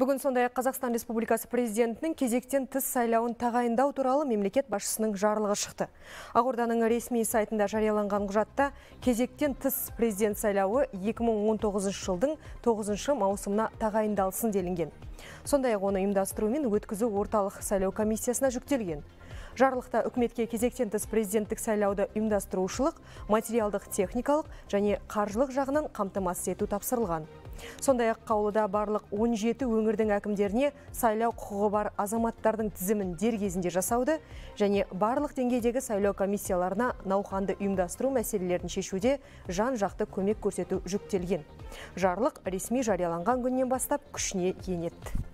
Бүгін сондай Қазақстан Республикасы президентінің кезектен тыс сайлауын тағайындау туралы мемлекет басшысының жарлығы шықты. Ақорданың ресми сайтында жарияланған құжатта кезектен тыс президент сайлауы 2019 жылдың 9 маусымына тағайындалсын делінген. Сондай ақ оны ұйымдастыру мен өткізу орталық сайлау комиссиясына жүктелген. Жарлықта үкіметке кезектен тыс президенттік сайлауды ұйымдастырушылық, материалдық техникалық және қаржылық жағынан қамтамасыз ету тапсырылған. Сондай ақ қаулыда барлық 17 өңірдің әкімдеріне сайлау құқығы бар азаматтардың тізімін дер кезінде жасауды және барлық деңгейдегі сайлау комиссияларына науқанды ұйымдастыру мәселелерін шешуде жан жақты көмек көрсету жүктелген. Жарлық ресми жарияланған күннен бастап күшіне енеді